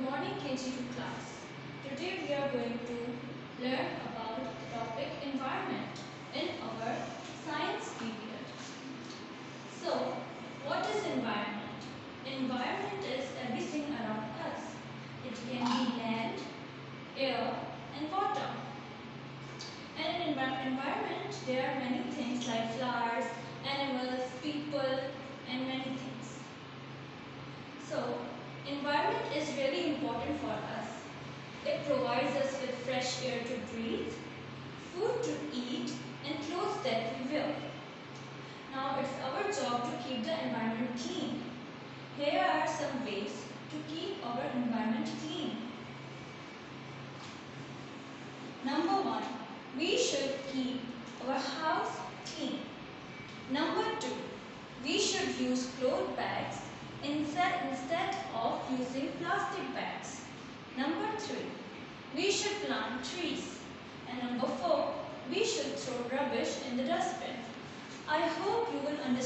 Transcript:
Good morning KG2 class. Today we are going to learn about the topic environment in our science period. So, what is environment? Environment is everything around us. It can be land, air and water. And in environment there are many things like flowers, animals, people and many things. So, environment is really important for us. It provides us with fresh air to breathe, food to eat and clothes that we wear. Now it's our job to keep the environment clean. Here are some ways to keep our environment clean. Number one, we should keep our house clean. Number two, we should use cloth bags instead, instead of plastic bags. Number three, we should plant trees. And number four, we should throw rubbish in the dustbin. I hope you will understand